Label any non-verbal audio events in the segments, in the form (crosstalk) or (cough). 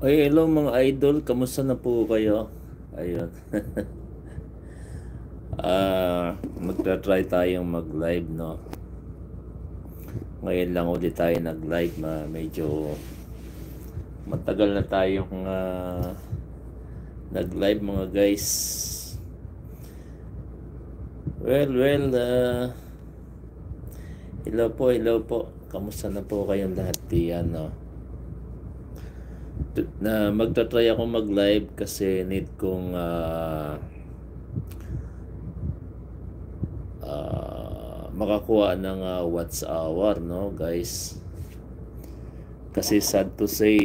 Ay, hello mga idol, kamusta na po kayo? Ayun. (laughs) Ah, magta-try tayong mag-live, no? Ngayon lang ulit tayo nag-live, ma medyo matagal na tayong ah, nag-live mga guys. Well, well, ah, hello po, hello po. Kamusta na po kayong lahat diyan, no? Na magta-try ako mag-live kasi need kong ah, ah, makakuha ng ah, watts hour, no, guys. Kasi sad to say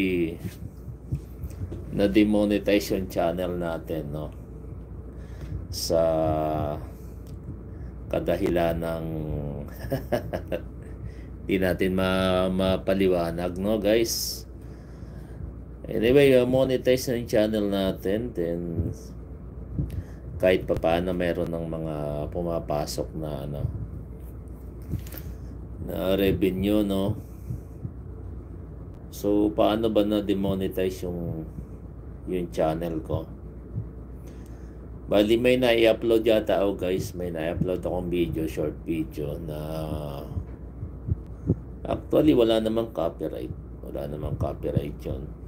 na demonetize yung channel natin, no. Sa kadahilan ng (laughs) di natin ma mapaliwanag, no, guys. Anyway, uh, monetize na yung channel natin. Then, kahit pa paano meron ng mga pumapasok na ano na revenue, no? So, paano ba na demonetize yung yung channel ko? Bali, may na-upload yata ako guys. May na-upload akong video, short video na actually wala namang copyright. Wala namang copyright yun.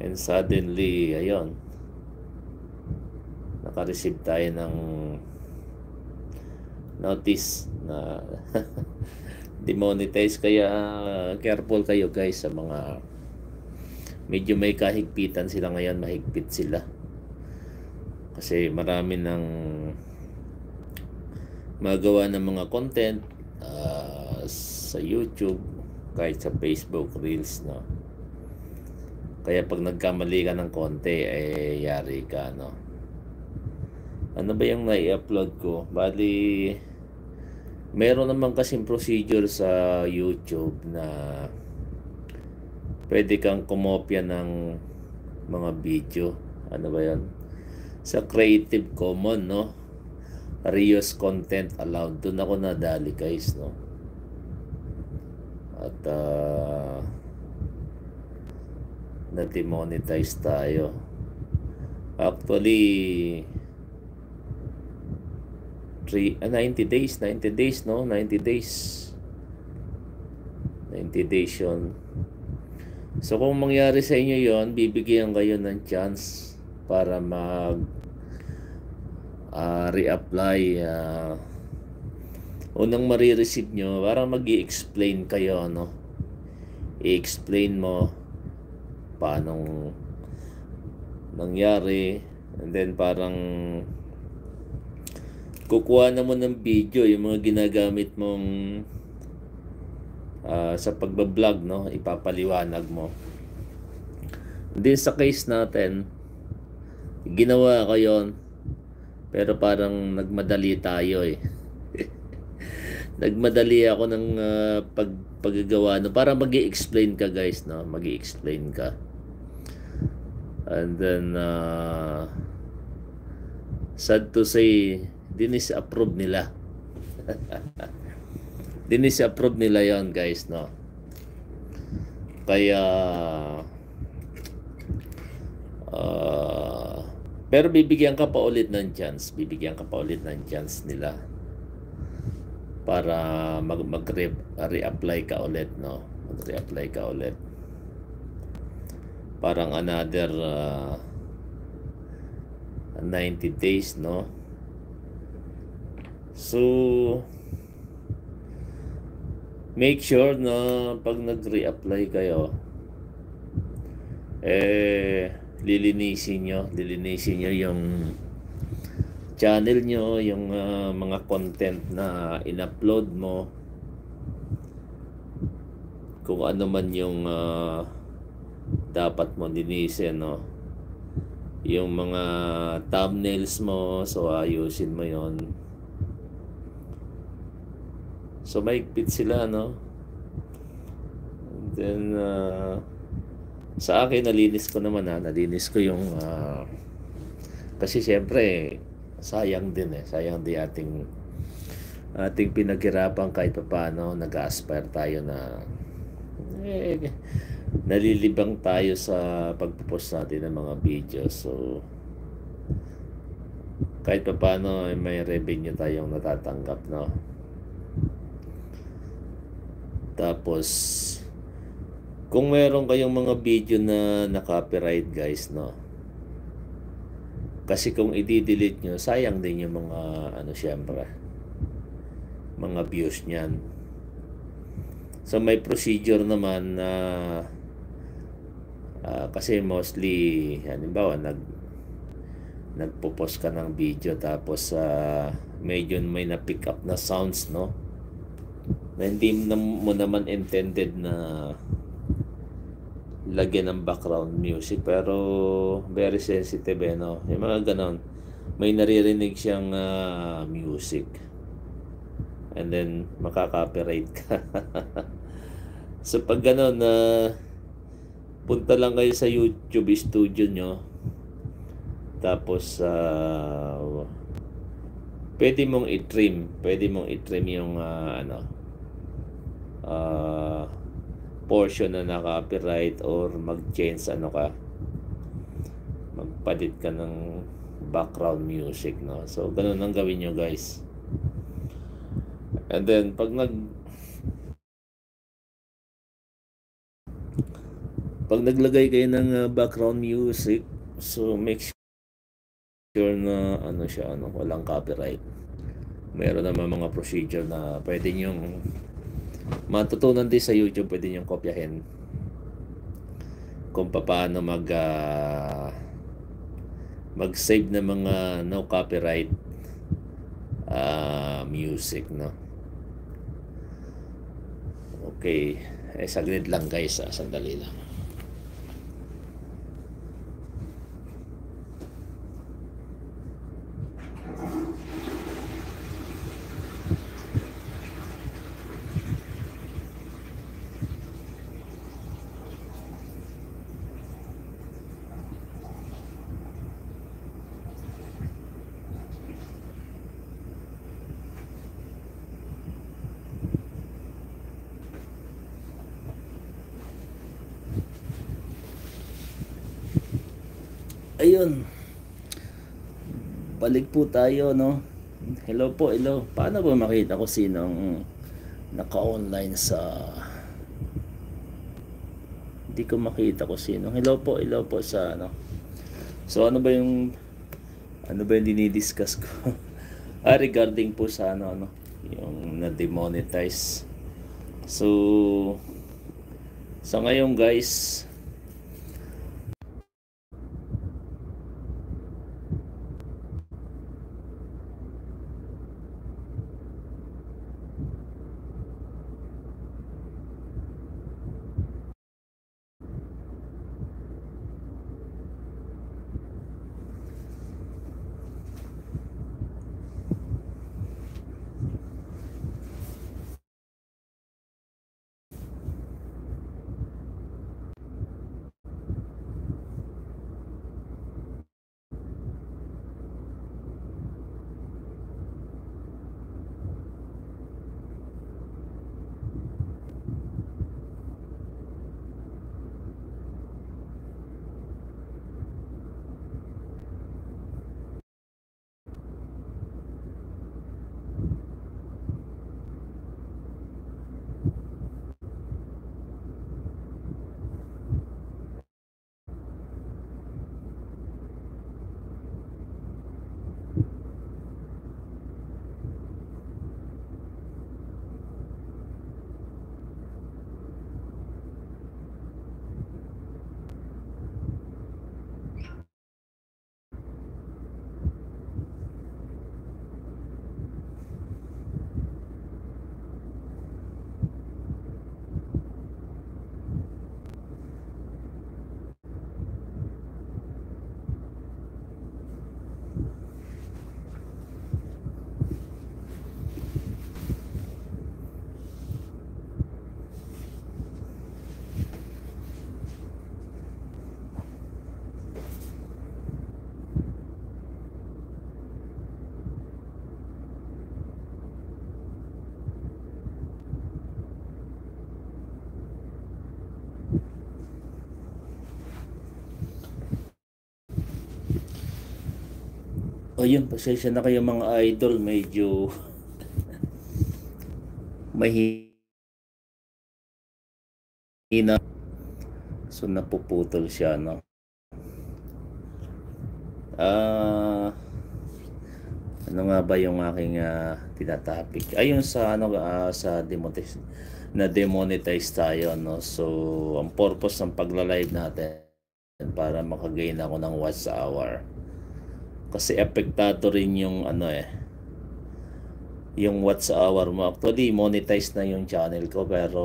And suddenly, ayun, naka-receive tayo ng notice na (laughs) demonetize. Kaya careful kayo guys sa mga medyo may kahigpitan sila ngayon mahigpit sila. Kasi marami ng magawa ng mga content uh, sa YouTube kahit sa Facebook Reels no kaya pag nagkamali ka ng konti, eh, yari ka, no? Ano ba yung nai-upload ko? Bali, meron naman kasing procedure sa YouTube na pwede kang kumopya ng mga video. Ano ba yan? Sa Creative Commons, no? Reuse content allowed. Doon ako nadali, guys, no? At, uh, na-demonetize tayo. Actually, 3, ah, 90 days, 90 days, no? 90 days. 90 days yun. So, kung mangyari sa inyo yon bibigyan kayo ng chance para mag uh, reapply. Uh, unang marireceive nyo, parang mag explain kayo, no? I-explain mo paanong nangyari and then parang kukuha naman ng video yung mga ginagamit mong uh, sa pagbablog no? Ipapaliwanag mo. Din sa case natin ginawa ko yon pero parang nagmadali tayo eh. (laughs) Nagmadali ako ng uh, pag paggagawa no? Para magi-explain ka guys no? Magi-explain ka And then, uh, sad to say, dinis approve nila. (laughs) dinis approve nila yon guys, no? Kaya, uh, pero bibigyan ka pa ulit ng chance. Bibigyan ka pa ulit ng chance nila para mag, mag re-apply ka ulit, no? Mag-re-apply ka ulit parang another uh, 90 days no? So make sure na pag nag-reapply kayo eh lilinisin nyo. Lilinisin nyo yung channel nyo yung uh, mga content na in-upload mo. Kung ano man yung uh, dapat mo linisin, no? Yung mga thumbnails mo, so ayusin mo yon So maigpit sila, no? And then, uh, sa akin, nalinis ko naman, ha? Nalinis ko yung, uh, kasi siyempre, sayang din eh. Sayang di ating ating pinaghirapan kahit pa paano nag-aspire tayo na eh, nalilibang tayo sa pagpo-post natin ng mga video. So, kahit pa paano ay may revenue tayong natatanggap, no? Tapos, kung meron kayong mga video na na-copyright guys, no? Kasi kung i-delete nyo, sayang din yung mga, ano siyempre, mga views niyan. So may procedure naman na uh, kasi mostly halimbawa nag nagpo-post ka ng video tapos uh, medyo may na-pick up na sounds no? Na hindi mo naman intended na lagyan ng background music pero very sensitive eh no? Yung mga ganon. May naririnig siyang uh, music. And then makaka-copyright ka. (laughs) So pag gano'n na uh, punta lang kayo sa YouTube studio nyo. Tapos uh, pwede mong i-trim. Pwede mong i-trim yung uh, ano uh, portion na naka-copyright or mag-change ano ka magpalit ka ng background music no? So ganun ang gawin nyo guys. And then, pag nag... Pag naglagay kayo ng uh, background music, so make sure na ano siya, ano, walang copyright. Meron naman mga procedure na pwede niyong matutunan din sa YouTube, pwede niyong kopyahin kung paano mag uh, mag-save ng mga no copyright uh, music, no? Okay. Eh, saglit lang guys. Ah. Sandali lang. ayun balik po tayo no? Hello po hello. Paano ba makita ko sinong naka-online sa hindi ko makita ko sino. Hello po hello po sa ano? So ano ba yung ano ba yung dinidiscuss ko? (laughs) Ah regarding po sa ano ano? Yung na-demonetize. So sa ngayon guys O yun, pasensya na kayo mga idol, medyo (laughs) mahina. So napuputol siya, no? Ah, ano nga ba yung aking uh, tinatopic? Ayun sa ano uh, sa demonetize na demonetize tayo, no? So, ang purpose ng pagla-live natin para makagain ako ng watch hour. Kasi apektado rin yung ano eh yung watch hour mo. Actually, monetize na yung channel ko pero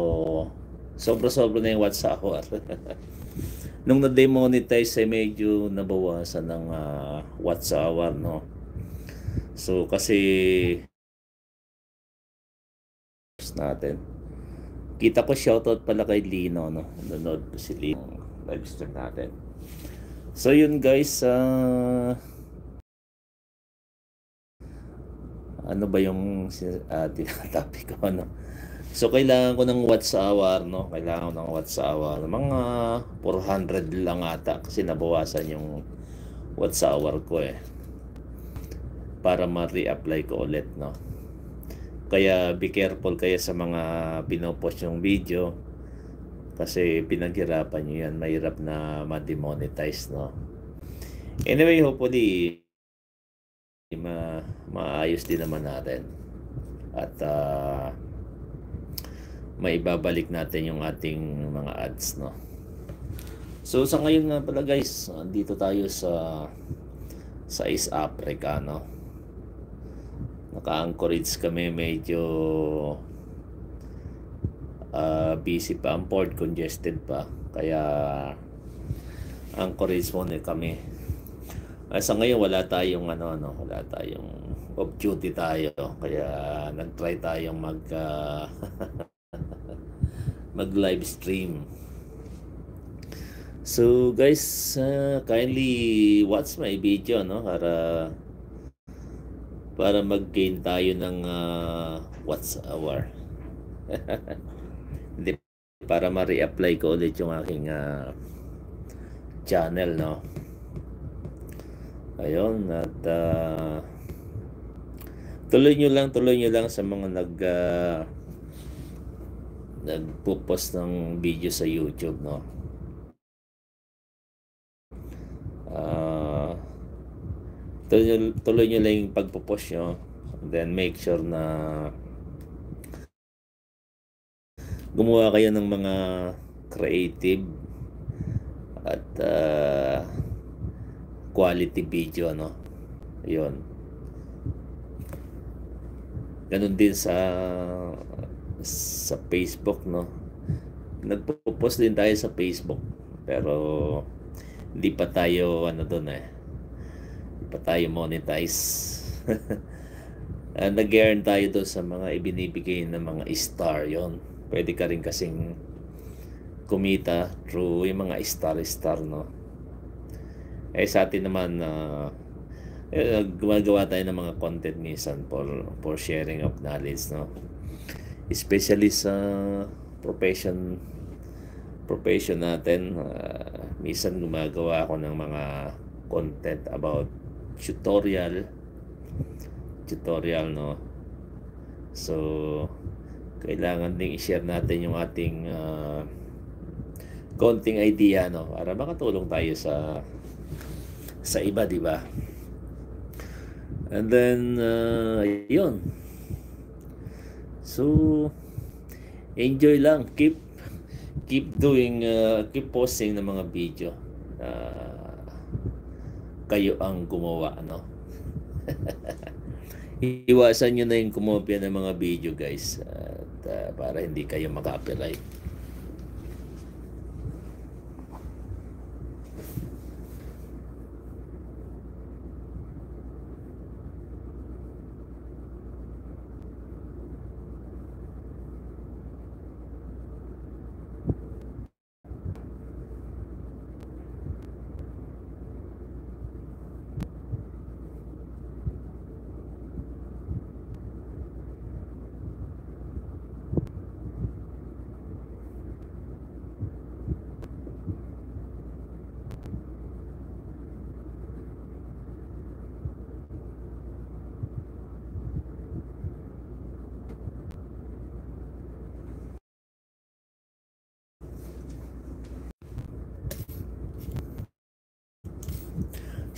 sobra-sobra na yung watch hour. (laughs) nung na-demonetize ay medyo nabawasan ng uh, watts hour no? So kasi natin. Kita ko shoutout pala kay Lino no? Nanonood ko si Lino. Live stream natin. So yun guys uh, ano ba yung uh, (laughs) tinatopic ko no So kailangan ko ng watts hour, no? Kailangan ko ng watts hour. Mga 400 lang ata kasi nabawasan yung watts hour ko eh. Para ma-reapply ko ulit, no? Kaya be careful kayo sa mga pinopost yung video kasi pinaghirapan nyo yan. Mahirap na ma-demonetize, no? Anyway, hopefully ma maayos din naman natin. At uh, maibabalik natin yung ating mga ads no? So sa ngayon nga pala guys dito tayo sa sa East Africa no? Naka-anchorage kami medyo uh, busy pa. Ang port congested pa. Kaya anchorage muna kami uh, sa ngayon wala tayong ano ano wala tayong off duty tayo. Kaya nag-try tayong mag (laughs) uh, mag live stream so guys uh, kindly watch my video no? Para para mag-gain tayo ng uh, watts hour. (laughs) Hindi para ma-reapply ko ulit yung aking uh, channel no ayun at uh, tuloy nyo lang tuloy nyo lang sa mga nag uh, nagpo-post ng video sa YouTube, no? Uh, tuloy, tuloy nyo lang yung pagpo-post nyo. Then make sure na gumawa kayo ng mga creative at uh, quality video, no? Ayun. Ganun din sa sa Facebook, no? Nagpo-post din tayo sa Facebook. Pero hindi pa tayo ano doon eh. Hindi pa tayo monetize. uh, (laughs) Nag-earn tayo doon sa mga ibinibigay ng mga star yon Pwede ka rin kasing kumita through yung mga star-star, no? Eh sa atin naman, uh, eh, gumagawa tayo ng mga content minsan for, for sharing of knowledge, no? especially sa profession profession natin uh, minsan gumagawa ako ng mga content about tutorial tutorial no so kailangan ding i-share natin yung ating uh, konting idea no para makatulong tayo sa sa iba di ba and then uh, yun So, enjoy lang. Keep keep doing, uh, keep posting ng mga video. Uh, kayo ang gumawa, no? (laughs) Iwasan nyo na yung kumopya ng mga video, guys. At, uh, para hindi kayo mag-copyright.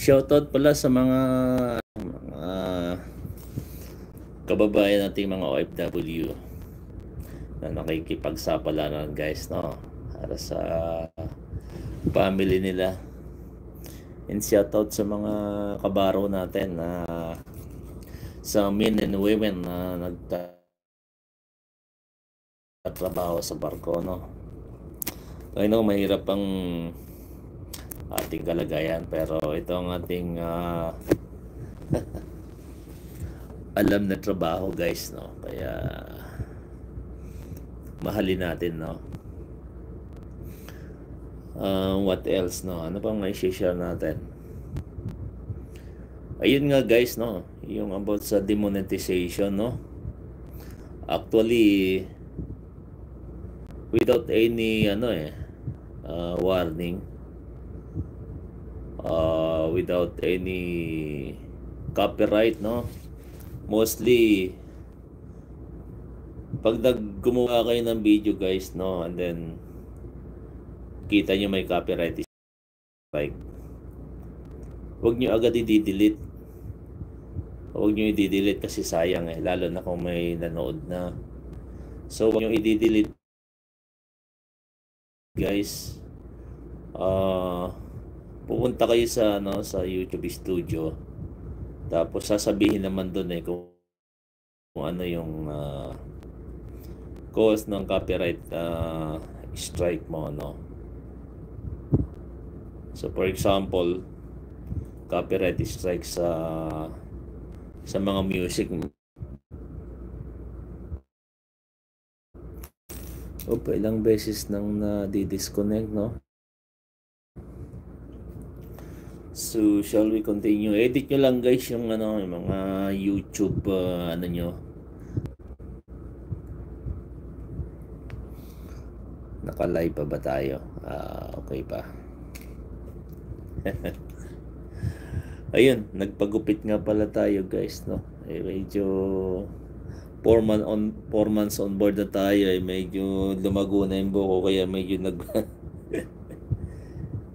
Shoutout pala sa mga mga kababayan nating mga OFW na nakikipagsapalaran guys no? Para sa family nila. And shoutout sa mga kabaro natin na sa men and women na nagtatrabaho sa barko no? I know mahirap ang ating kalagayan. Pero ito ang ating uh, (laughs) alam na trabaho guys no? Kaya mahalin natin no? Uh, what else no? Ano pang may share natin? Ayun nga guys no? Yung about sa demonetization no? Actually without any ano eh uh, warning uh, without any copyright no? Mostly pag nag gumawa kayo ng video guys no? And then kita nyo may copyright strike huwag nyo agad i-delete. Huwag nyo i-delete kasi sayang eh. Lalo na kung may nanood na. So huwag nyo i-delete guys. Uh, pupunta kayo sa ano sa YouTube studio tapos sasabihin naman doon eh kung, kung ano yung uh, cause ng copyright uh, strike mo no so for example copyright strike sa sa mga music Opo, ilang beses nang na-disconnect, no? So, shall we continue? Edit nyo lang guys yung ano, yung mga YouTube uh, ano nyo. Naka-live pa ba tayo? Ah, okay pa. (laughs) Ayun, nagpagupit nga pala tayo guys, no? Eh, medyo 4 months on 4 months on board na tayo, eh, medyo lumago na yung buko kaya medyo nag (laughs)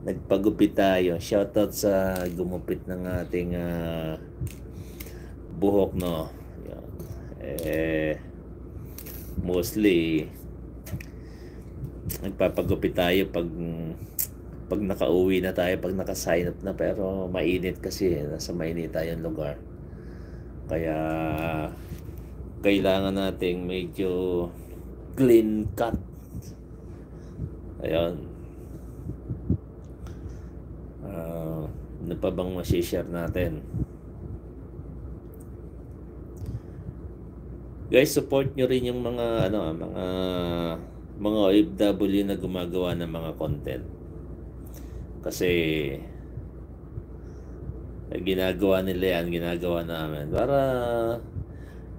nagpagupit tayo. Shoutout sa gumupit ng ating uh, buhok, no? Yan. Eh, mostly, nagpapagupit tayo pag pag nakauwi na tayo, pag naka-sign up na, pero mainit kasi, nasa mainit tayong lugar. Kaya, kailangan nating medyo clean cut. Ayun. Ano pa bang masishare natin? Guys, support nyo rin yung mga ano, mga mga OFW na gumagawa ng mga content. Kasi ginagawa nila yan, ginagawa namin para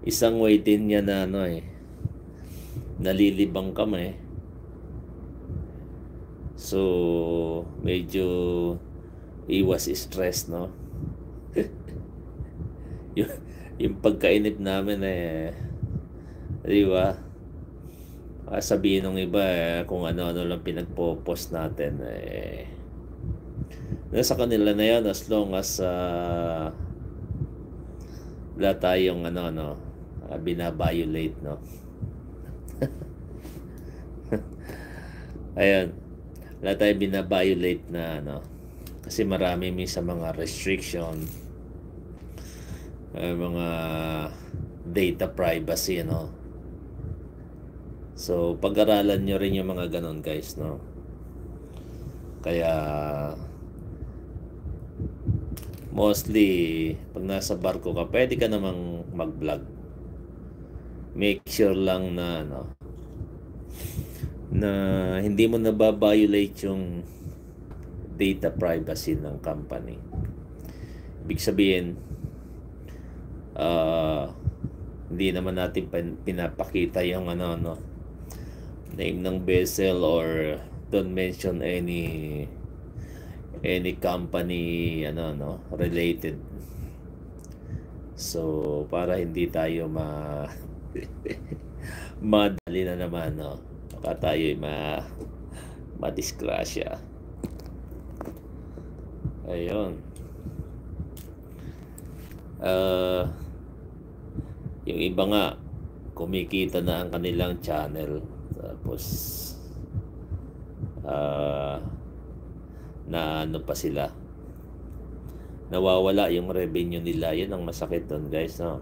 isang way din niya na ano eh nalilibang kami. So, medyo iwas stress, no? (laughs) yung, yung pagkainip namin eh, di ba? Ah, sabihin ng iba eh, kung ano-ano lang pinagpo-post natin eh, nasa kanila na yan as long as uh, wala tayong ano ano uh, binabiolate no (laughs) ayun wala tayong binabiolate na ano kasi marami mi sa mga restriction uh, mga data privacy no so pag-aralan nyo rin yung mga ganon guys no? Kaya mostly pag nasa barko ka pwede ka namang mag vlog make sure lang na ano na hindi mo na violate yung data privacy ng company. Ibig sabihin, uh, hindi naman natin pinapakita yung ano, no, name ng vessel or don't mention any any company ano no related so para hindi tayo ma (laughs) madali na naman no baka tayo ma madisgrasya Ayun. Uh, yung iba nga, kumikita na ang kanilang channel. Tapos, uh, na ano pa sila. Nawawala yung revenue nila. Yun ang masakit doon guys. No?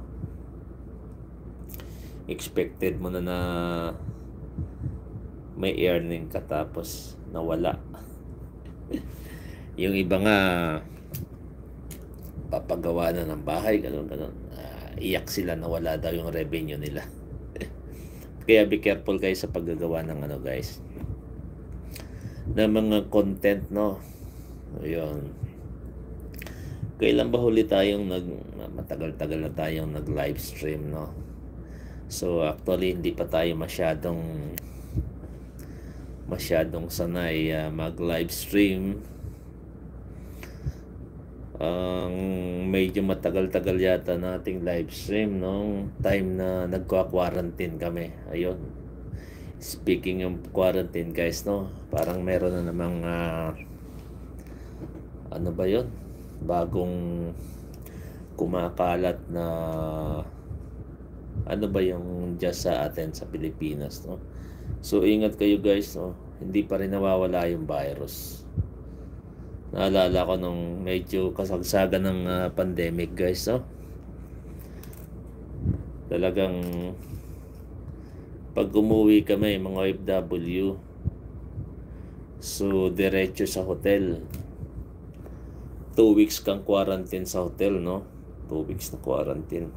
Expected mo na na may earning ka tapos nawala. (laughs) yung iba nga papagawa na ng bahay, ganun, ganun. Uh, iyak sila na wala daw yung revenue nila. (laughs) Kaya be careful kayo sa paggagawa ng ano guys. Na mga content, no? Ayun. Kailan ba huli tayong nag matagal-tagal na tayong nag live stream, no? So actually hindi pa tayo masyadong masyadong sanay uh, mag live stream ang medyo matagal-tagal yata nating live stream nung time na nagka-quarantine kami. Ayun. Speaking of quarantine guys, no, parang meron na namang uh, ano ba 'yon? Bagong kumakalat na ano ba yung just sa atin sa Pilipinas, no? So ingat kayo guys, no. Hindi pa rin nawawala yung virus. Naalala ko nung medyo kasagsagan ng uh, pandemic guys, no? Talagang pag umuwi kami mga OFW so diretso sa hotel. Two weeks kang quarantine sa hotel no? Two weeks na quarantine.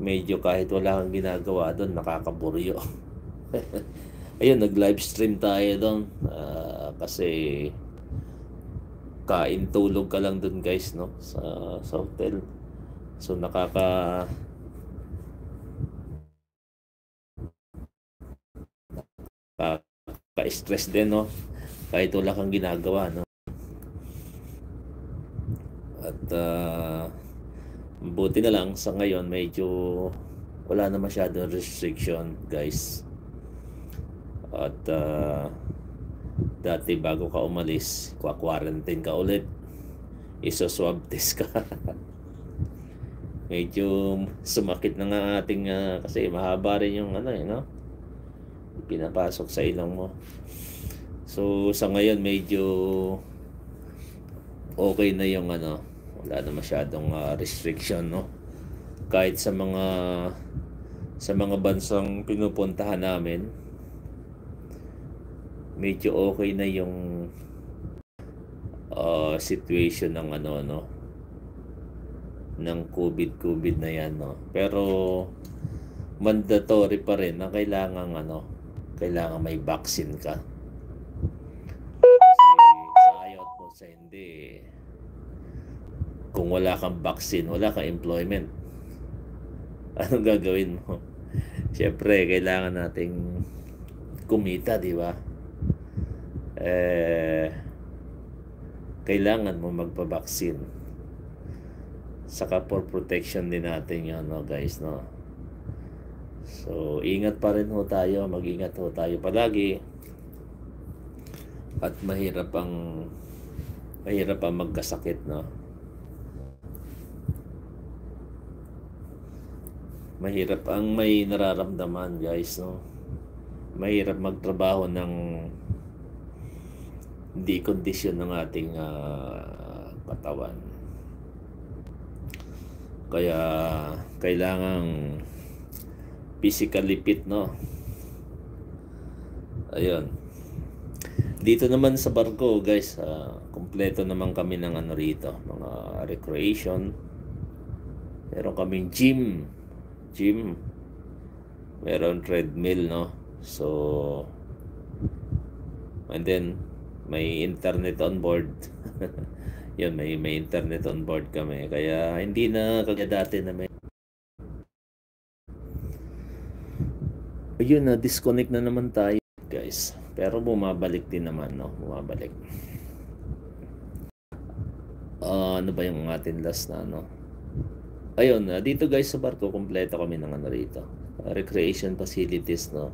Medyo kahit wala kang ginagawa doon nakakaburyo. (laughs) Ayun nag live stream tayo doon. Uh, kasi kain tulog ka lang dun guys no? Sa sa hotel. So nakaka ka-stress din no? Kahit wala kang ginagawa no? At uh, buti na lang sa ngayon medyo wala na masyadong restriction guys. At uh, Dati bago ka umalis, kwa-quarantine ka ulit. Iso-swab test ka. (laughs) Medyo sumakit na nga ating uh, kasi mahaba rin yung ano eh, no? Pinapasok sa ilong mo. So sa ngayon medyo okay na yung ano, wala na masyadong uh, restriction, no? Kahit sa mga sa mga bansang pinupuntahan namin, medyo okay na yung uh, situation ng ano no? Ng COVID COVID na yan no? Pero mandatory pa rin na kailangan ano kailangan may vaccine ka. Kasi sa sa hindi kung wala kang vaccine wala kang employment. (laughs) Anong gagawin mo? Siyempre, kailangan nating kumita, di ba? Eh, kailangan mo magpabaksin. Saka for protection din natin yun, no, guys, no. So, ingat pa rin ho tayo, mag-ingat ho tayo palagi. At mahirap ang mahirap ang magkasakit, no. Mahirap ang may nararamdaman, guys, no. Mahirap magtrabaho ng hindi kondisyon ng ating uh. Kaya kailangang physically fit, no? Ayun. Dito naman sa barko, guys, uh, kumpleto naman kami ng ano rito, mga recreation. Meron kaming gym. Gym. Meron treadmill, no? So, and then, may internet on board. (laughs) yun, may, may internet on board kami. Kaya hindi na kagaya dati na may Ayun na, disconnect na naman tayo guys. Pero bumabalik din naman, no? Bumabalik. Uh, ano ba yung ating last na, ano? Ayun, uh, dito guys sa barko, kompleto kami ng ano rito. Uh, recreation facilities, no?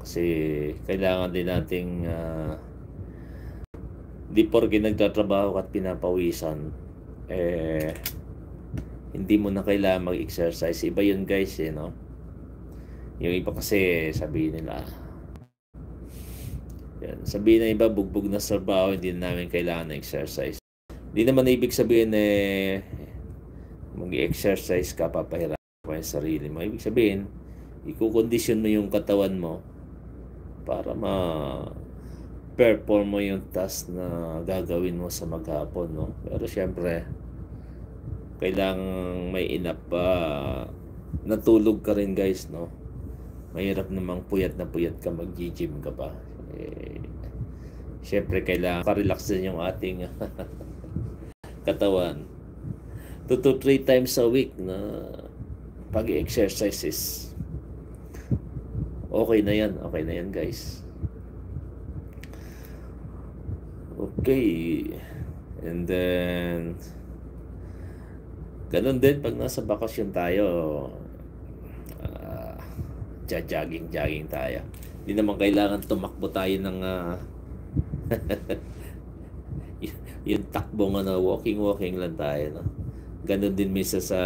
Kasi kailangan din nating uh, Hindi porke nagtatrabaho at pinapawisan, eh, hindi mo na kailangan mag-exercise. Iba yun guys, eh, no? Yung iba kasi, sabihin nila, yan. Sabihin ng iba, bugbog na sa hindi na namin kailangan ng exercise. Hindi naman ibig sabihin eh, mag-exercise ka, papahirapan mo yung sarili mo. Ibig sabihin, ikukondisyon mo yung katawan mo para ma perform mo yung task na gagawin mo sa maghapon, no? Pero syempre, kailangan may enough pa uh, natulog ka rin guys, no? Mahirap namang puyat na puyat ka mag-gym ka pa eh, syempre kailangan ka-relax din yung ating (laughs) katawan. 2 to 3 times a week na pag-exercises. Okay na yan. Okay na yan guys. Okay. And then, ganun din pag nasa bakasyon tayo, uh, jogging-jogging tayo. Hindi naman kailangan tumakbo tayo ng (laughs) uh, yung takbong ano, walking-walking lang tayo. No? Ganon din misa sa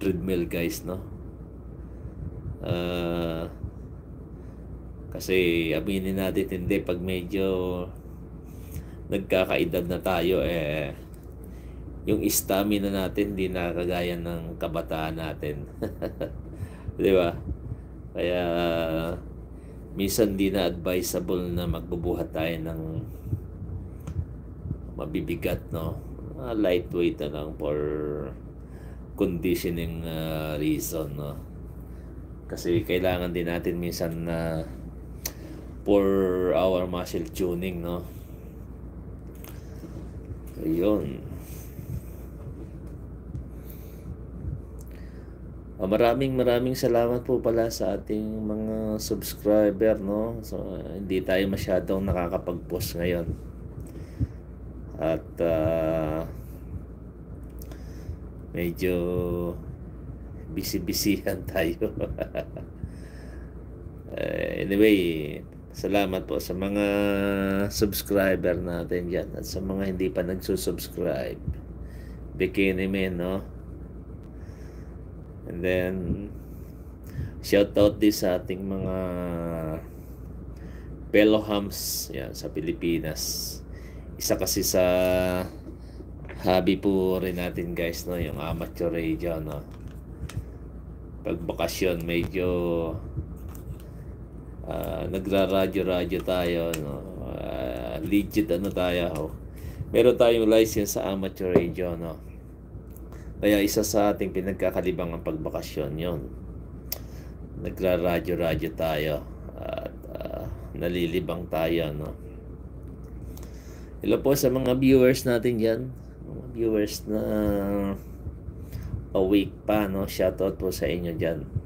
treadmill guys. No? Uh, kasi aminin natin hindi pag medyo nagkakaedad na tayo eh yung stamina natin hindi nakagaya ng kabataan natin. (laughs) 'Di ba? Kaya minsan di na advisable na magbubuhat tayo ng mabibigat no uh, lightweight na lang for conditioning uh, reason no kasi kailangan din natin minsan na uh, for our muscle tuning no ayun Uh, maraming maraming salamat po pala sa ating mga subscriber no. So uh, hindi tayo masyadong nakakapag-post ngayon. At uh, medyo busy-busyhan (laughs) tayo. uh, anyway, salamat po sa mga subscriber natin diyan at sa mga hindi pa nagsusubscribe. Bikini men, no? And then, shout out din sa ating mga fellow hams yan, sa Pilipinas. Isa kasi sa hobby po rin natin guys, no? yung amateur radio. No? Pag bakasyon, medyo uh, nagra-radyo-radyo tayo. No? Uh, legit ano tayo. Meron tayong license sa amateur radio. No? Kaya isa sa ating pinagkakalibang ang pagbakasyon yon. Nagra-radyo-radyo tayo at uh, nalilibang tayo. No? Hello po sa mga viewers natin dyan. Mga viewers na awake pa. No? Shoutout po sa inyo dyan.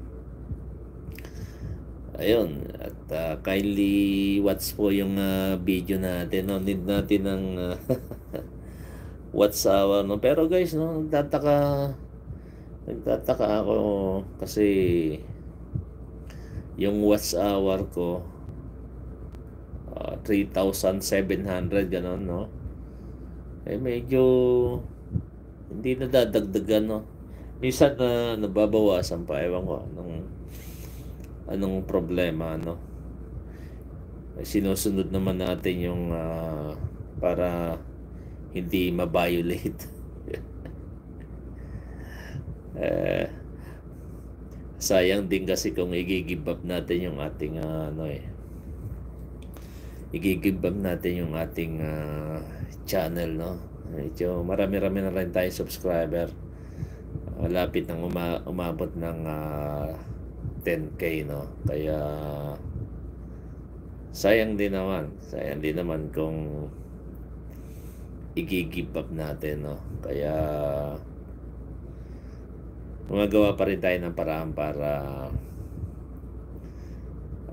Ayun. At uh, kindly watch po yung uh, video natin. No? Need natin ng... (laughs) Uh, what's our no pero guys no nagtataka nagtataka ako kasi yung watch hour ko uh, 3,700 ganon no eh medyo hindi na dadagdagan no minsan na uh, nababawasan pa ewan ko anong anong problema no? Sinusunod naman natin yung uh, para hindi ma-violate. uh, (laughs) sayang din kasi kung i-give up natin yung ating uh, ano eh. I-give up natin yung ating uh, channel no? Medyo marami-rami na rin tayo subscriber. Uh, lapit nang uma- umabot ng uh, 10k no kaya sayang din naman sayang din naman kung i-give up natin, no? Kaya gumagawa pa rin tayo ng paraan para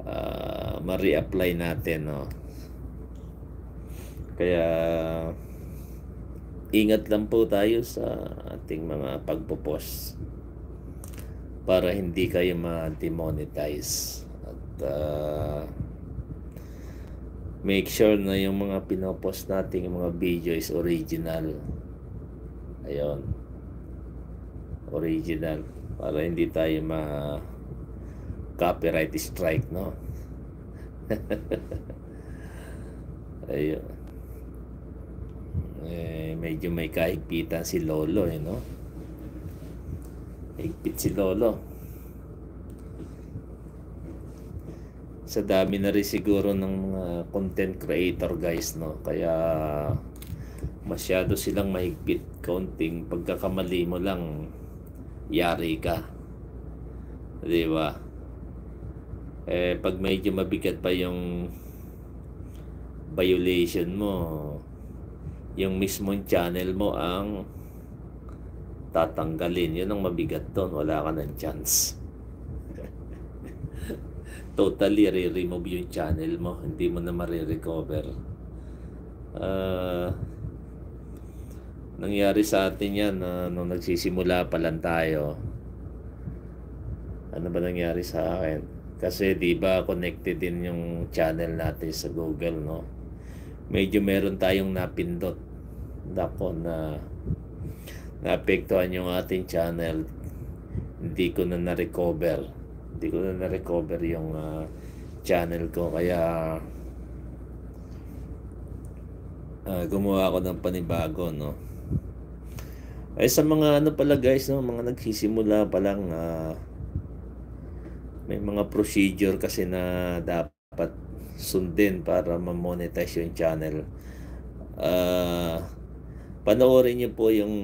uh, ma-reapply natin, no? Kaya ingat lang po tayo sa ating mga pagpo-post para hindi kayo ma-demonetize at uh, make sure na yung mga pinopost nating mga video is original. Ayun. Original. Para hindi tayo ma copyright strike, no? (laughs) Ayun. Eh, medyo may kahigpitan si Lolo, eh, no? Higpit si Lolo. Sa dami na rin siguro ng mga content creator guys, no? Kaya masyado silang mahigpit counting pagkakamali mo lang yari ka. Di ba? Eh, pag medyo mabigat pa yung violation mo, yung mismong channel mo ang tatanggalin. Yun ang mabigat doon. Wala ka ng chance. (laughs) totally re-remove yung channel mo. Hindi mo na marirecover. Uh, nangyari sa atin yan uh, nung nagsisimula pa lang tayo. Ano ba nangyari sa akin? Kasi di ba connected din yung channel natin sa Google, no? Medyo meron tayong napindot. Dako na naapektuhan yung ating channel. Hindi ko na na-recover. Hindi ko na na-recover yung uh, channel ko. Kaya uh, gumawa ako ng panibago, no? Ay sa mga ano pala guys, no, mga nagsisimula pa lang uh, may mga procedure kasi na dapat sundin para ma-monetize yung channel. Uh, panoorin niyo po yung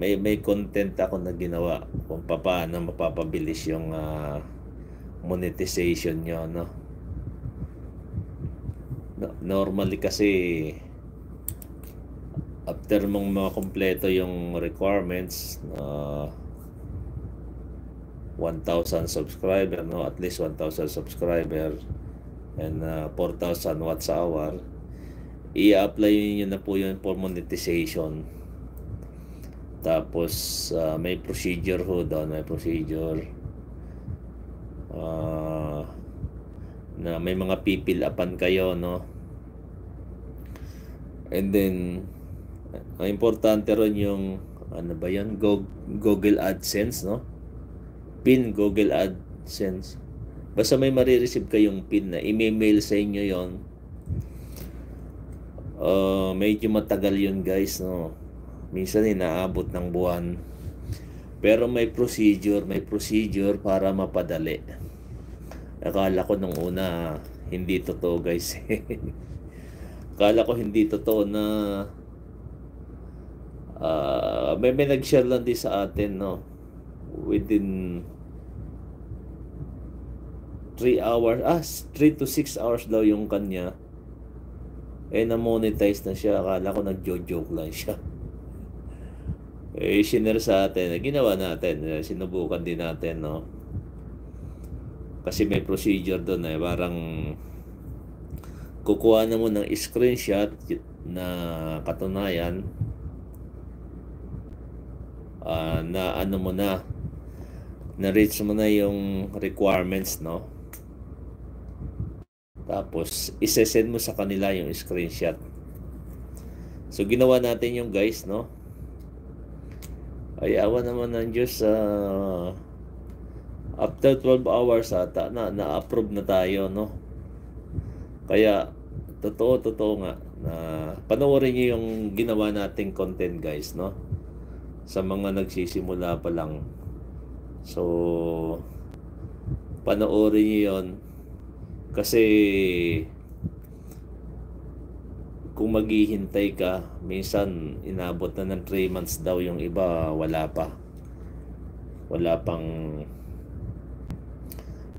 may may content ako na ginawa kung paano mapapabilis yung uh, monetization nyo no? no normally kasi after mong makompleto yung requirements na uh, 1,000 subscriber no at least 1,000 subscriber and uh, 4,000 watts hour i-apply niyo na po yun for monetization. Tapos uh, may procedure ho doon may procedure uh, na may mga pipil upan kayo no? And then ang importante ron yung ano ba yan Google AdSense no? Pin Google AdSense. Basta may marireceive kayong pin na i-mail sa inyo yon uh, medyo matagal yun guys no minsan inaabot ng buwan pero may procedure may procedure para mapadali akala ko nung una hindi totoo guys (laughs) akala ko hindi totoo na uh, may, may nag-share lang din sa atin, no? Within 3 hours, ah, 3 to 6 hours daw yung kanya. Eh, na-monetize na siya. Akala ko nag-joke lang siya. (laughs) Eh, sinare sa atin. Ginawa natin. Eh, sinubukan din natin, no? Kasi may procedure doon eh. Parang kukuha na mo ng screenshot na katunayan uh, na ano mo na na-reach mo na yung requirements, no? Tapos, isesend mo sa kanila yung screenshot. So, ginawa natin yung guys, no? Ay, awa naman ng Diyos, uh, after 12 hours ata, na, na-approve na tayo, no? Kaya, totoo, totoo nga, na panoorin niyo yung ginawa nating content, guys, no? sa mga nagsisimula pa lang. So, panoorin niyo yon kasi kung maghihintay ka, minsan inabot na ng 3 months daw yung iba, wala pa. Wala pang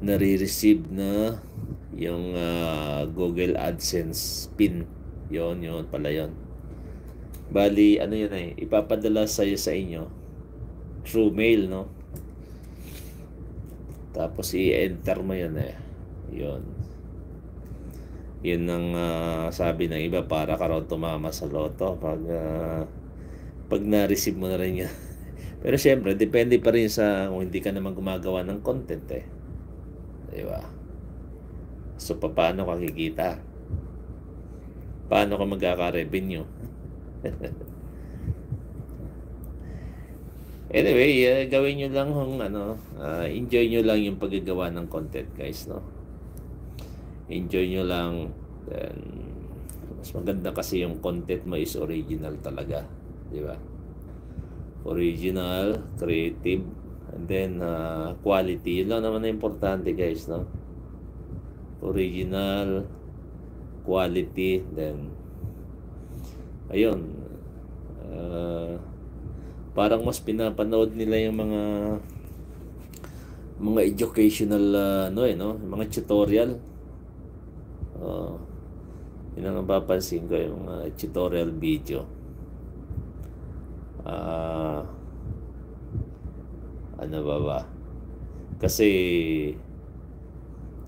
nare-receive na yung uh, Google AdSense pin. Yon, yon pala yon. Bali, ano yun eh, ipapadala sa'yo sa inyo through mail, no? Tapos i-enter mo yun eh. Yun. Yun ang uh, sabi ng iba para ka raw tumama sa loto pag uh, pag na-receive mo na rin yan. (laughs) Pero syempre, depende pa rin sa kung hindi ka naman gumagawa ng content eh. Di ba? So, paano ka kikita? paano ka magkaka-revenue? (laughs) anyway, uh, gawin nyo lang hong ano, uh, enjoy nyo lang yung paggagawa ng content guys, no? Enjoy nyo lang. Then, mas maganda kasi yung content mo is original talaga. Di ba? Original, creative, and then uh, quality. Yun lang naman na importante guys, no? Original, quality, then ayun, uh, parang mas pinapanood nila yung mga mga educational uh, ano eh no mga tutorial uh, yun ang napapansin ko yung uh, tutorial video uh, ano ba ba kasi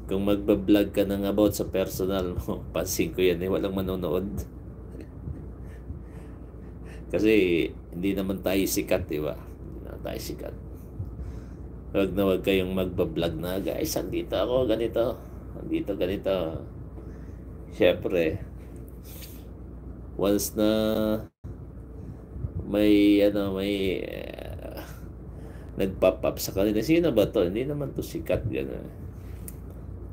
kung magbablog ka ng about sa personal (laughs) mo pansin ko yan eh walang manonood (laughs) kasi hindi naman tayo sikat, di ba? Hindi naman tayo sikat. Huwag na huwag kayong magbablog na, guys, andito ako, ganito. Andito, ganito. Siyempre, once na may, ano, may uh, nag-pop up sa kanila, sino ba to? Hindi naman to sikat, gano'n.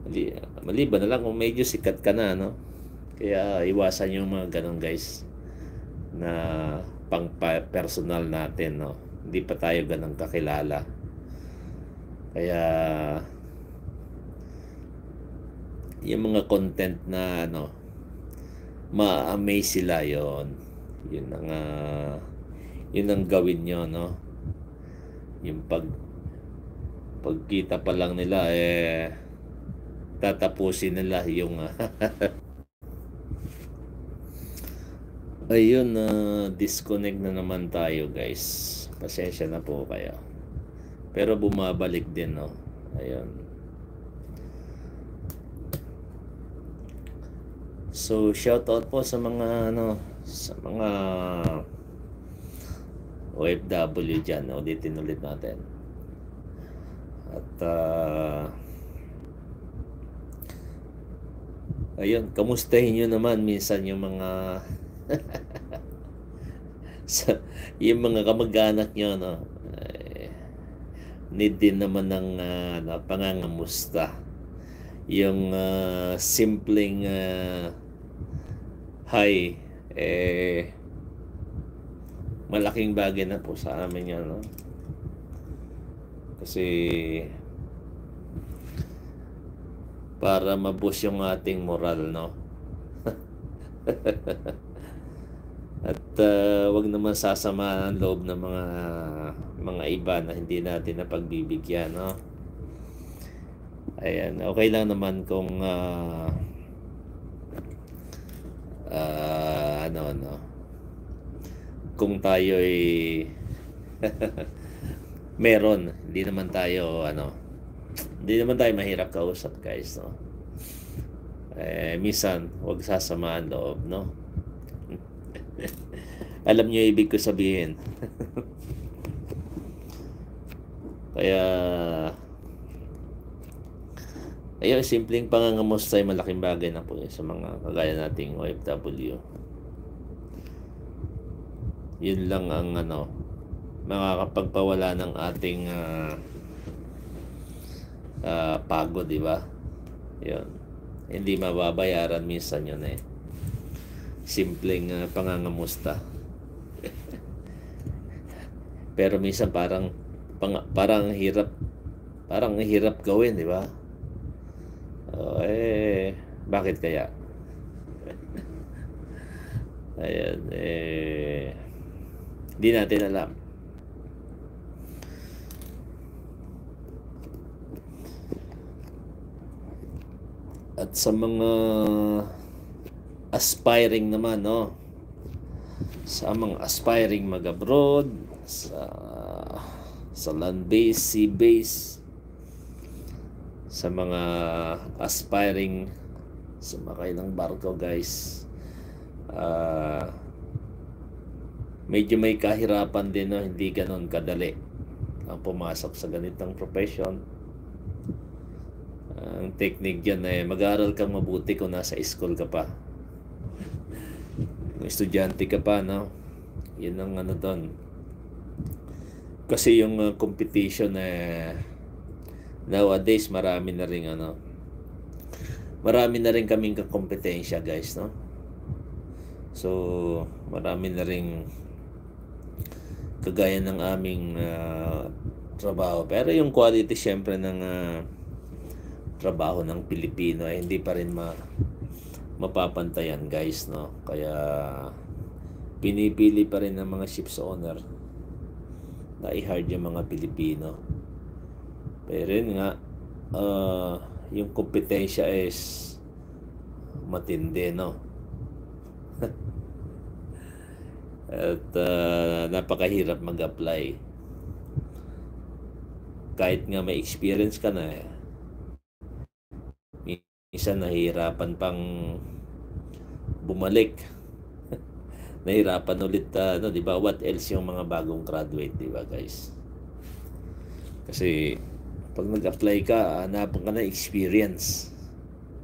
Mali, maliban na lang kung medyo sikat ka na, no? Kaya iwasan yung mga ganun, guys na pang personal natin no hindi pa tayo ganang kakilala kaya yung mga content na ano ma-amaze sila yon yun ang uh, yun ang gawin nyo no yung pag pagkita pa lang nila eh tatapusin nila yung (laughs) Ayun, na uh, disconnect na naman tayo guys. Pasensya na po kayo. Pero bumabalik din, no? Ayun. So, shout out po sa mga ano, sa mga OFW dyan. Ulitin ulit natin. At uh, ayun, kamustahin nyo naman minsan yung mga (laughs) so, yung mga kamag-anak nyo, no, eh, need din naman ng uh, no, pangangamusta. Yung uh, simpleng uh, hi, eh, malaking bagay na po sa amin yan, no? Kasi para mabus yung ating moral, no? (laughs) At uh, wag naman sasama ang loob ng mga mga iba na hindi natin napagbibigyan, no? Ayan, okay lang naman kung uh, uh, ano no. Kung tayo ay (laughs) meron, hindi naman tayo ano, hindi naman tayo mahirap kausap, guys, no? Eh, minsan, wag sasama ang loob, no? (laughs) Alam niyo ibig ko sabihin. (laughs) Kaya ayun, simpleng pangangamusta ay malaking bagay na po sa mga kagaya nating OFW. Yun lang ang ano, makakapagpawala ng ating uh, uh, pagod, di ba? Yun. Hindi mababayaran minsan yun eh simpleng uh, pangangamusta. (laughs) Pero minsan parang pang, parang hirap parang hirap gawin, di ba? Oh, eh bakit kaya? Ayan, eh hindi natin alam. At sa mga aspiring naman, no? Sa mga aspiring mag-abroad, sa, sa land base, sea base, sa mga aspiring sumakay ng barko, guys. Uh, medyo may kahirapan din, no? Hindi ganon kadali ang pumasok sa ganitong profession. Ang technique dyan eh, mag-aaral kang mabuti kung nasa school ka pa Kung estudyante ka pa, no? Yun ang ano doon. Kasi yung uh, competition eh, nowadays marami na rin ano, marami na rin kaming kakompetensya guys, no? So, marami na rin kagaya ng aming uh, trabaho. Pero yung quality syempre ng uh, trabaho ng Pilipino ay hindi pa rin ma mapapantayan guys, no? Kaya pinipili pa rin ng mga ships owner na i-hard yung mga Pilipino. Pero yun nga, uh, yung kompetensya is matindi, no? (laughs) At uh, napakahirap mag-apply. Kahit nga may experience ka na, eh, minsan nahihirapan pang bumalik. (laughs) nahirapan ulit, uh, no, di ba? What else yung mga bagong graduate, di ba, guys? Kasi pag nag-apply ka, hanapan ka na experience.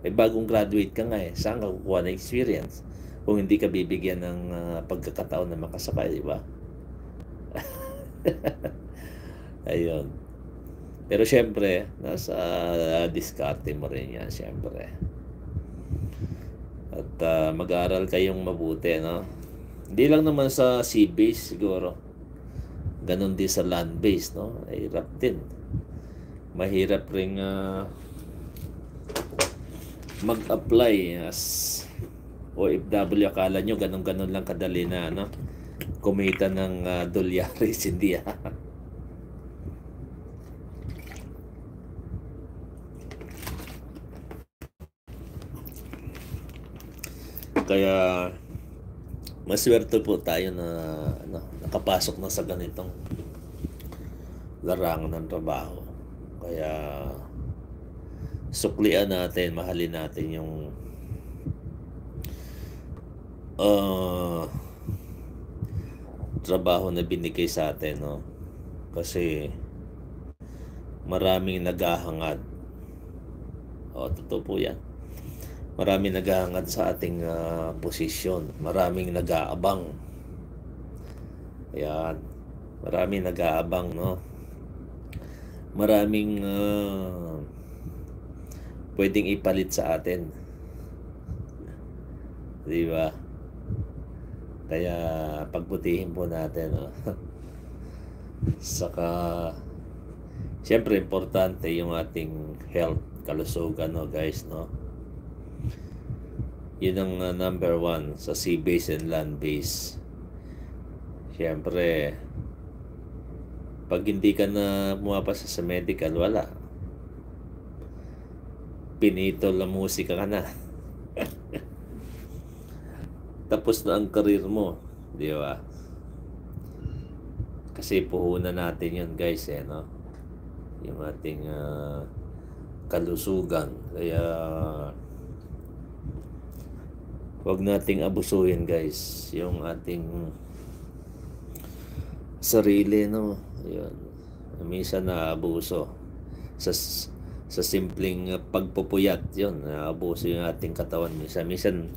Eh, bagong graduate ka nga eh. Saan ka kukuha ng experience? Kung hindi ka bibigyan ng uh, pagkakataon na makasakay, di ba? (laughs) Ayun. Pero syempre, nasa uh, diskarte mo rin yan, syempre. At uh, mag-aaral kayong mabuti, no? Hindi lang naman sa sea base siguro. Ganon din sa land base, no? Hirap din mahirap ring uh, mag-apply as OFW akala nyo ganun-ganun lang kadali na ano kumita ng uh, dolyares (laughs) hindi ah. kaya maswerte po tayo na ano, nakapasok na sa ganitong larangan ng trabaho kaya suklian natin, mahalin natin yung uh, trabaho na binigay sa atin, no? Kasi maraming naghahangad. O, totoo po yan. Maraming naghahangad sa ating uh, posisyon. Maraming nag-aabang. Ayan. Maraming nag-aabang, no? Maraming uh, pwedeng ipalit sa atin. Di ba? Kaya pagbutihin po natin. No? (laughs) Saka, siyempre importante yung ating health, kalusugan, no, guys, no? Yun ang uh, number one sa sea base and land base. Siyempre, pag hindi ka na pumapasa sa medical, wala. Pinito la musika ka na. (laughs) Tapos na ang karir mo, di ba? Kasi puhunan natin yun guys eh, no? Yung ating uh, kalusugan. Kaya wag nating abusuhin guys yung ating sarili no? Yun. Minsan na abuso sa sa simpleng pagpupuyat. Yun naabuso yung ating katawan minsan. Minsan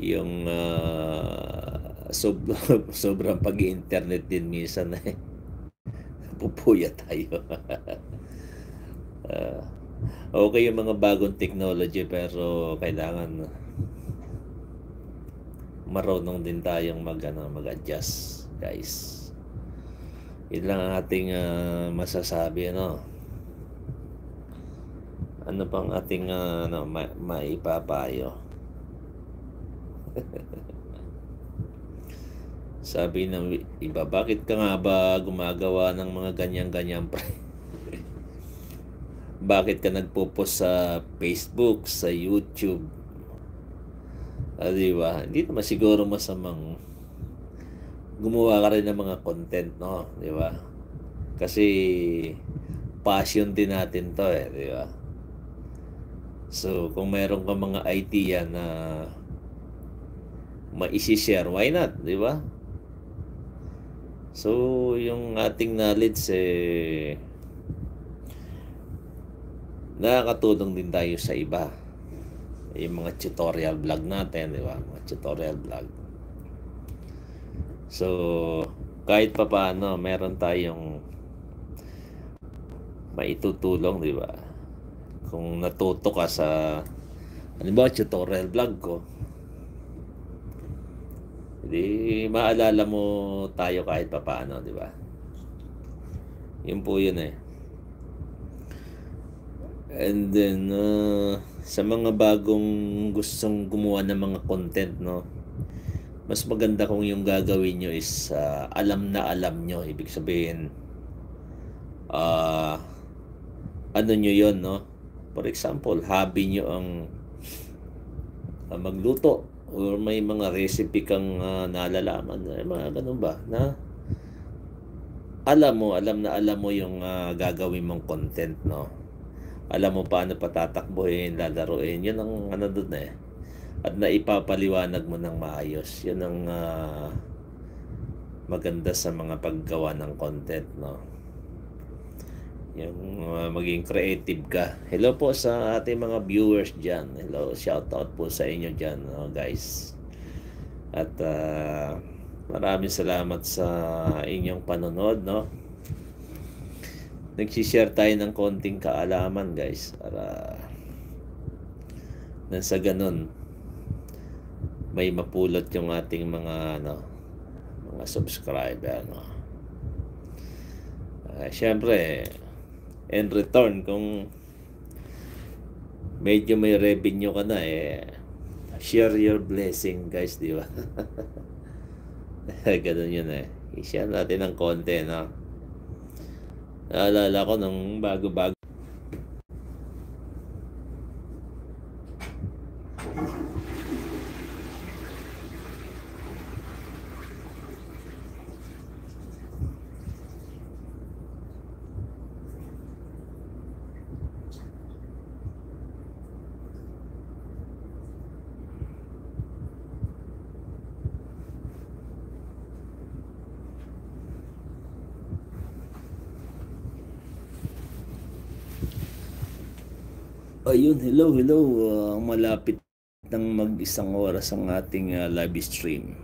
yung uh, sob (laughs) sobrang pag-internet din minsan eh. Pupuyat tayo. Uh, (laughs) okay yung mga bagong technology pero kailangan marunong din tayong mag ano, mag-adjust guys. Yun lang ang ating uh, masasabi ano? Ano pang ating uh, ano, ma- maipapayo? (laughs) Sabi ng iba bakit ka nga ba gumagawa ng mga ganyan-ganyan (laughs) bakit ka nagpo-post sa Facebook sa YouTube? Ah, di ba? Hindi naman siguro masamang gumawa ka rin ng mga content, no? Di ba? Kasi passion din natin to eh, di ba? So, kung meron ka mga idea na maisi-share, why not, di ba? So, yung ating knowledge eh nakakatulong din tayo sa iba. yung mga tutorial vlog natin, di ba? Mga tutorial vlog. So, kahit pa paano, meron tayong maitutulong, di ba? Kung natuto ka sa, ano ba, tutorial vlog ko, hindi maalala mo tayo kahit pa paano, di ba? Yun po yun eh. And then, uh, sa mga bagong gustong gumawa ng mga content, no? Mas maganda kung yung gagawin nyo is uh, alam na alam nyo. Ibig sabihin, uh, ano nyo yon no? For example, hobby nyo ang uh, magluto or may mga recipe kang uh, nalalaman. Eh, mga ganun ba? Na alam mo, alam na alam mo yung uh, gagawin mong content, no? alam mo paano patatakbuhin, lalaruin. Yun ang ano doon eh. At naipapaliwanag mo ng maayos. Yun ang uh, maganda sa mga paggawa ng content, no? Yung uh, maging creative ka. Hello po sa ating mga viewers dyan. Hello, shout out po sa inyo dyan, no, guys. At uh, maraming salamat sa inyong panonood, no? nagsishare tayo ng konting kaalaman guys para nang sa ganun may mapulot yung ating mga ano mga subscriber no? Uh, syempre in return kung medyo may revenue ka na eh share your blessing guys di ba? (laughs) Ganun yun eh. I-share natin ng konti no? Naalala ko nung bago-bago Ayun, hello, hello. Uh, malapit ng mag-isang oras ang ating uh, live stream.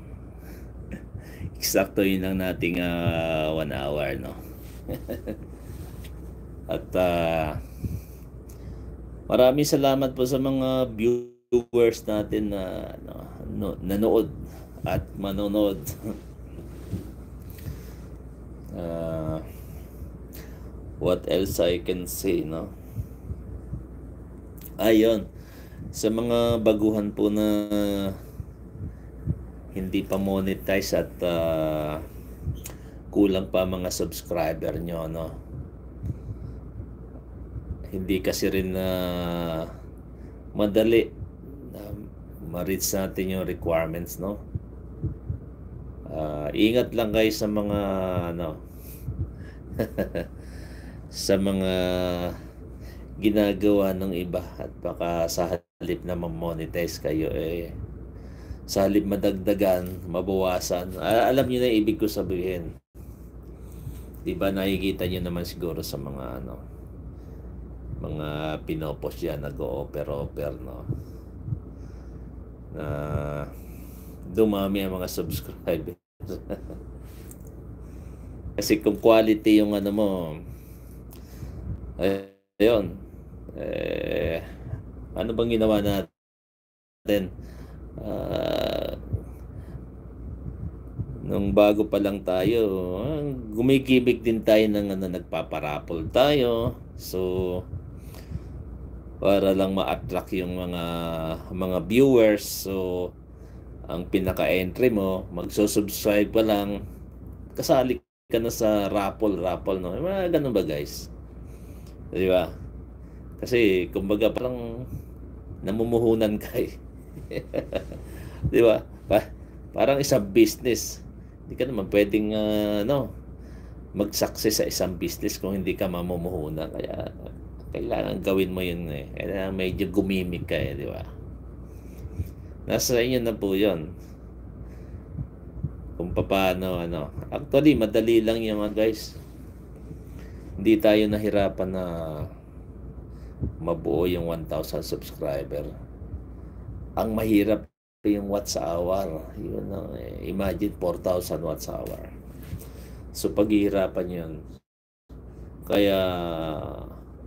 (laughs) Eksakto yun lang nating uh, one hour, no? (laughs) At uh, maraming salamat po sa mga viewers natin na uh, no, nanood at manonood. uh, (laughs) what else I can say, no? Ayun. Sa mga baguhan po na hindi pa monetize at uh, kulang pa mga subscriber nyo, no? Hindi kasi rin na uh, madali uh, ma-reach natin yung requirements, no? Uh, ingat lang guys sa mga ano (laughs) sa mga ginagawa ng iba at baka sa halip na ma-monetize kayo eh sa halip madagdagan, mabawasan. Alam niyo na ibig ko sabihin. 'Di ba nakikita niyo naman siguro sa mga ano mga pinopos yan nag-o-offer-offer no. Na dumami ang mga (laughs) subscribers. Kasi kung quality yung ano mo, ayun, eh, ano bang ginawa natin? Uh, nung bago pa lang tayo, gumigibig din tayo ng ano, nagpaparapol tayo. So, para lang ma-attract yung mga mga viewers. So, ang pinaka-entry mo, magso-subscribe pa lang, kasali ka na sa raffle, raffle, no? Mga ganun ba, guys? Di ba? Kasi, kumbaga, parang namumuhunan ka eh. (laughs) Di ba? Pa- parang isang business. Hindi ka naman pwedeng, uh, no, mag-success sa isang business kung hindi ka mamumuhunan. Kaya, kailangan gawin mo yun eh. Kaya medyo gumimik ka eh, di ba? Nasa inyo na po yun. Kung paano, ano. Actually, madali lang yung mga guys. Hindi tayo nahirapan na mabuo yung 1,000 subscriber. ang mahirap yung watts hour. Yun ang, eh, imagine 4,000 watts hour. So paghihirapan yun. Kaya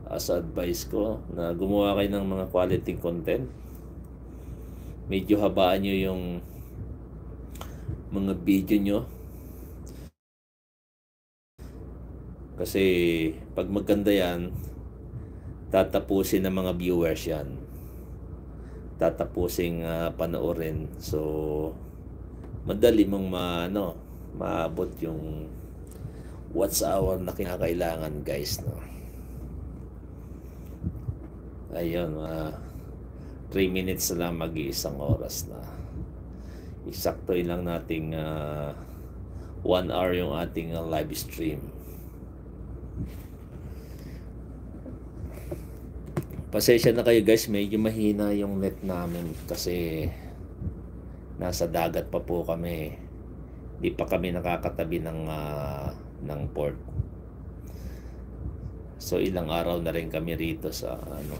as advice ko na gumawa kayo ng mga quality content. Medyo habaan nyo yung mga video nyo. Kasi pag maganda yan, tatapusin ng mga viewers yan. Tatapusin uh, panoorin. So, madali mong ma, ano, maabot yung what's our na kinakailangan guys. No? Ayun, uh, 3 minutes lang mag-iisang oras na. Eksakto lang nating 1 uh, hour yung ating uh, live stream. Pasensya na kayo guys, medyo mahina yung net namin kasi nasa dagat pa po kami. Di pa kami nakakatabi ng uh, ng port. So ilang araw na rin kami rito sa ano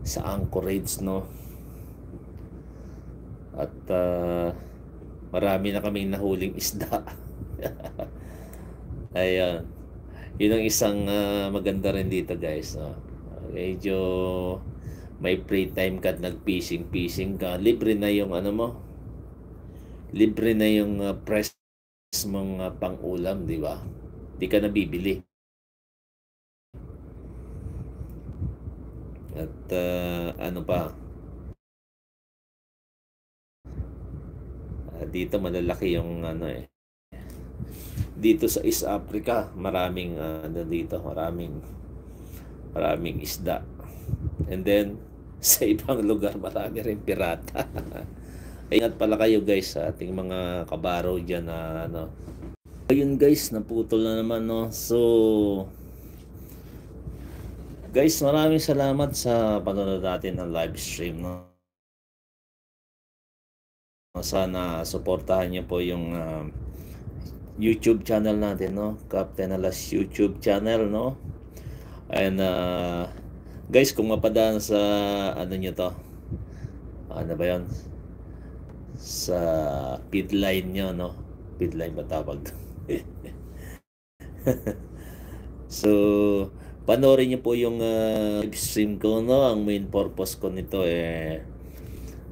sa Anchorage no. At uh, marami na kaming nahuling isda. (laughs) Ayan. Yun ang isang uh, maganda rin dito guys. No? Medyo may free time ka nag-fishing fishing ka. Libre na yung ano mo. Libre na yung uh, press mong uh, pang-ulam di ba? Di ka nabibili. At uh, ano pa? Uh, dito malalaki yung ano eh. Dito sa East Africa maraming uh, ano dito maraming maraming isda. And then, (laughs) sa ibang lugar, marami rin pirata. (laughs) Ingat pala kayo guys sa ating mga kabaro dyan na ano. Ayun guys, naputol na naman no. So, guys, maraming salamat sa panonood natin ng live stream no. Sana suportahan niyo po yung uh, YouTube channel natin no. Captain Alas YouTube channel no. And uh, guys, kung mapadaan sa ano nyo to, ano ba yan? Sa pit line nyo, no? Pit line ba tawag (laughs) so, panoorin nyo po yung uh, stream ko, no? Ang main purpose ko nito eh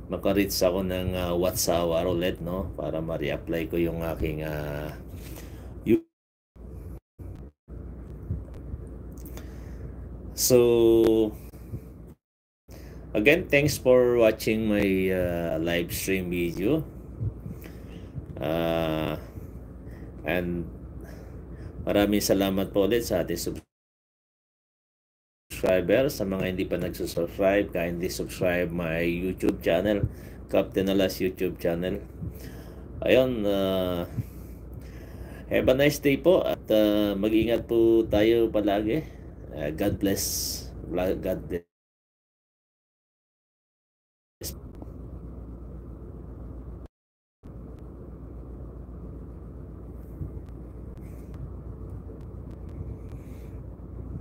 makareach ako ng uh, WhatsApp ulit, no? Para ma-reapply ko yung aking uh, So, again, thanks for watching my uh, live stream video. Uh, and maraming salamat po ulit sa ating subscriber. Sa mga hindi pa nagsusubscribe, kindly subscribe my YouTube channel, Captain Alas YouTube channel. Ayun, uh, have a nice day po at uh, mag-ingat po tayo palagi. Uh, God bless. God bless.